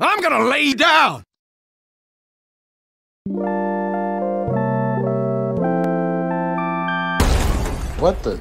I'm gonna lay down! What the?